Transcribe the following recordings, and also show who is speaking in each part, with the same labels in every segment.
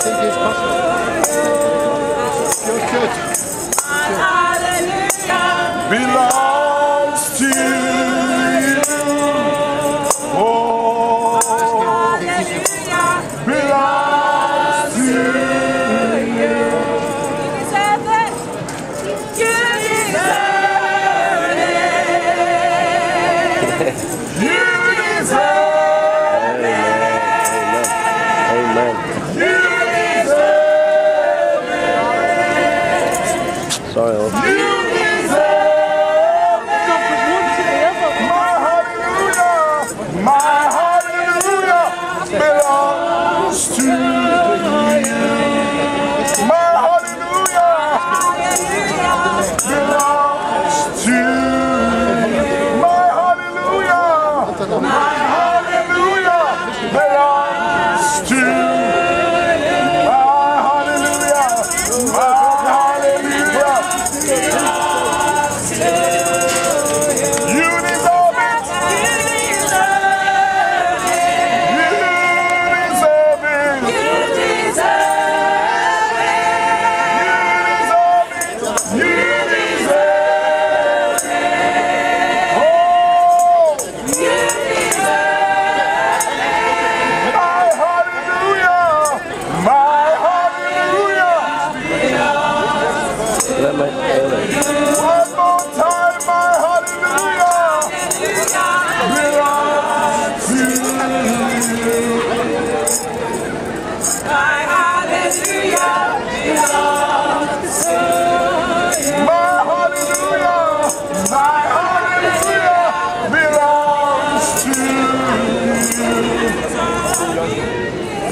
Speaker 1: think it's possible. Good, good.
Speaker 2: belongs to you. Oh, belongs to you. You deserve
Speaker 3: Amen.
Speaker 2: You deserve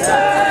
Speaker 2: Sir.